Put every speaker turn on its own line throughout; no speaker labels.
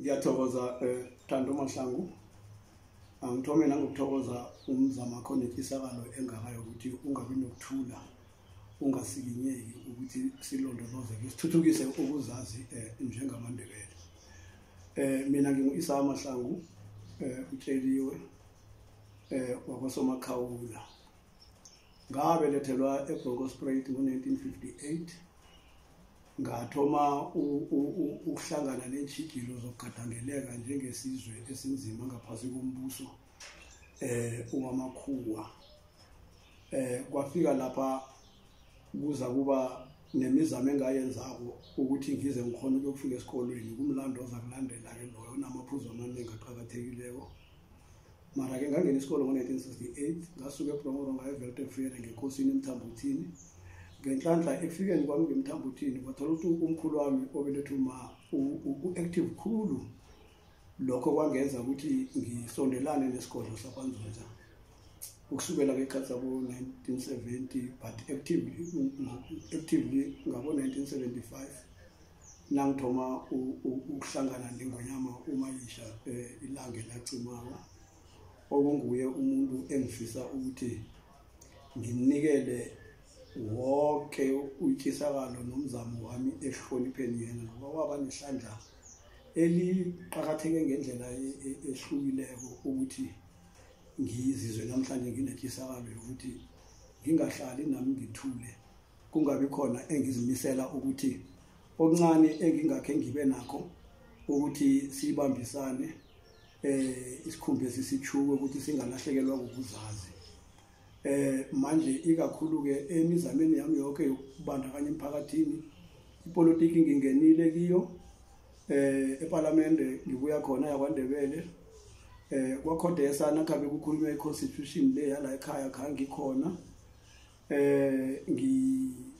ngiyathokoza um thando mahlangu angithome nangokuthokoza umzama khona ifisekalo engaka yokuthi ungabi nokuthula ungasikinyeki ukuthi silondoloze sithuthukise ukuzazi um njengamandebele um mina ngingu-isa amahlangu um utsheliwe um wakwasomakhawula ngabelethelwa ebronkosprait ngo-1958 ngathoma ukuhlangana neentjhigilo zokugadangeleka njengesizwe esinzima ngaphasi kombuso eh ungamakhuwa eh kwafika lapha kuza kuba nemizamo engayenzako ukuthi ngize ngikhona ukuyokufika esikolweni kumlando oza kulandela-ke loyo onamaphuzu amaningi aqakathekileko mara-ke ngangena isikolo ngo-1968 ngasuke ebromoro ngayevelton freere ngekhosini emthambuthini ngenhlanhla ekufikeni kwami ngemthambuthini kwathola ukuthi umkhulu wami obelethu ma u-active khulu lokho kwangenza ukuthi ngisondelane nesigodlo sakwanzunza ukusukela ngekhathi sabo-1970 but actively, actively ngabo-1975 nangithoma ukuhlangana nengonyama umayisha um eh, ilanga elacimako okunguye umuntu engifisa ukuthi ngimnikele wonke utyisakalo nomzamo wami ehlonipheni yena ngoba waba nehlandla eliqakatheke ngendlela e-, e-, ehlukileko ukuthi ngizizwe namhlanje nginetyisakalo yokuthi ngingahlali nami ngithule kungabi khona engizimisela ukuthi okuncane engingakhe ngibe nakho ukuthi sibambisane eh isikhumbe sisitshuke ukuthi singalahlekelwa ukuzazi eh manje ikakhulu ke emizameni yami yonke yokubandakanya emphakathini ipolitiki ngingenile kiyo eh eParliament ngibuya khona yakwaNdebele eh kwakhodesa nakhabe kukhulunywa iconstitution le yala ekhaya khangikhona eh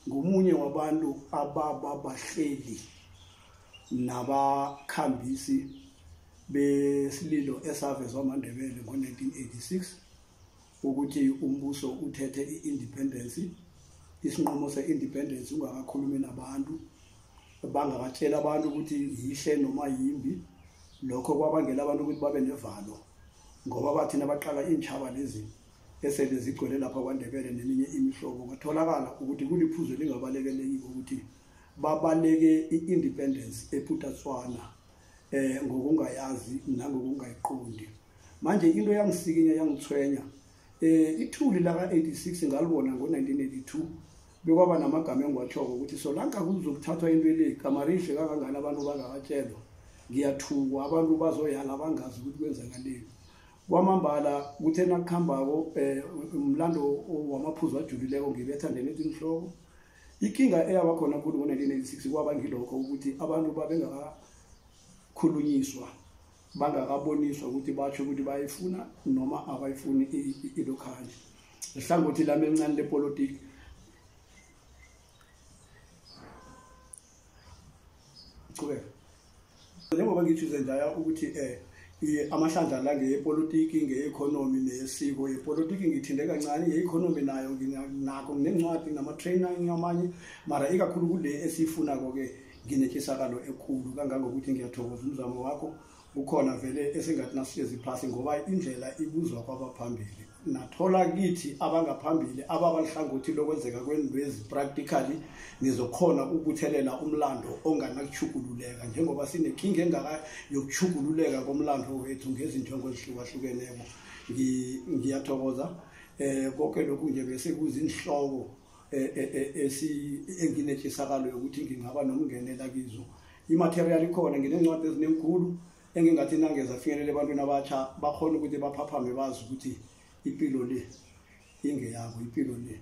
ngomunye wabantu abababahleli nabakhambisi besililo esavezwa amandebele ngo-1986 ukuthi umbuso uthethe i-independence isinqumo se-independence ungakakhulumi nabantu bangakatsheli abantu ukuthi yihle noma yimbi lokho kwabangela abantu ukuthi babe nevalo ngoba bathina baqala iintshaba lezi esele zigcwele lapha kwandebele neminye imihlobo kwatholakala ukuthi kuliphuzo elingabalekelekiko ukuthi babaleke i-independence eputatswana um eh, ngokungayazi nangokungayiqondi manje into yangisikinya yangithwenya um eh, ithuli laka-86 ngalibona ngo-1982 bekwaba namagama engiwatshoko ukuthi solanka kuzokuthathwa into ele kamarihle kangangani abantu bangakatshelwa ngiyathukwa abantu bazoyala bangazi ukuthi kwenzakaleni kwamambala kuthe nakuhambako um mlando wamaphuzu ajulileko ngibethandele ethi mhloko ikinga eyaba khona khulu ngo-1986 kwaba ngilokho ukuthi abantu babengakakhulunyiswa bangakaboniswa ukuthi batsho ukuthi bayifuna noma abayifuni ilokhanje ihlangothi lami elincane lepolitiki qhubeka njengoba ngitshize njaya ukuthi eh amahlandla la ngeyepolitiki ngeye-economy neyesiko yepolitiki ngithinde kancane nge-economy nayo nginako nginencwadi ngama-trainer ngamanye mara ikakhulu kule esiyifunako-ke nginetyisakalo ekhulu kangangokuthi ngiyathokoza umzamo wakho kukhona vele esingathi nasihlezi phasi ngoba indlela ibuzwa kwabaphambili nathola kithi abangaphambili ababalihlangothi lokwenzeka kwendwezi practically nizokhona ukuthelela umlando onganakuchukululeka njengoba sinekhinga engaka yokuchukululeka komlando wethu ngezinjongo ezihlukahlukeneko ngiyathokoza um eh, konke lokhu nje besekuzinhloko e, e, e, enginetlisakalo yokuthi ngingaba nokungenela kizo imaterial ikhona nginencwadi ezinenkulu engingathi nangeza finyelele ebantwini abatsha bakhona ukuthi baphaphame bazi ukuthi impilo le ingeyabo impilo le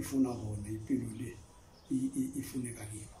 ifuna bona impilo le ifuneka kibo